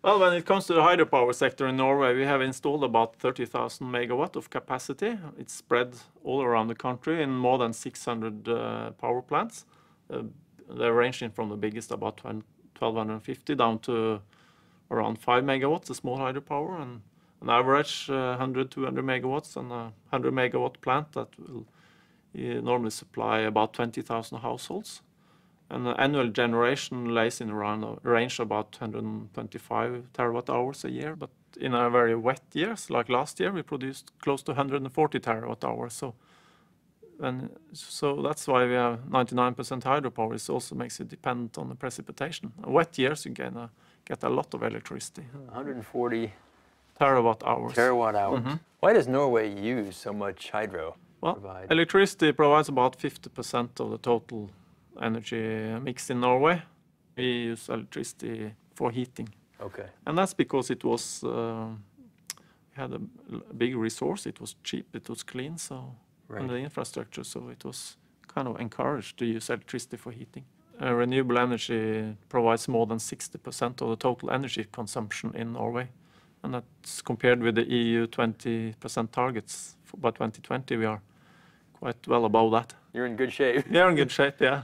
Well, when it comes to the hydropower sector in Norway, we have installed about 30,000 megawatt of capacity. It's spread all around the country in more than 600 uh, power plants. Uh, they're ranging from the biggest, about 1250, down to around 5 megawatts, the small hydropower, and an average uh, 100, 200 megawatts, and a 100 megawatt plant that will uh, normally supply about 20,000 households. And the annual generation lays in around a range about 125 terawatt hours a year. But in our very wet years, like last year, we produced close to 140 terawatt hours. So, and so that's why we have 99% hydropower. It also makes it dependent on the precipitation. In wet years, you get a, get a lot of electricity. 140 terawatt hours. Terawatt hours. Mm -hmm. Why does Norway use so much hydro? Well, provide? electricity provides about 50% of the total energy mix in Norway. We use electricity for heating. Okay. And that's because it was uh, had a big resource. It was cheap. It was clean. So right. and the infrastructure. So it was kind of encouraged to use electricity for heating. Uh, renewable energy provides more than 60% of the total energy consumption in Norway. And that's compared with the EU 20% targets. For, by 2020, we are quite well above that. You're in good shape. You're in good shape, yeah.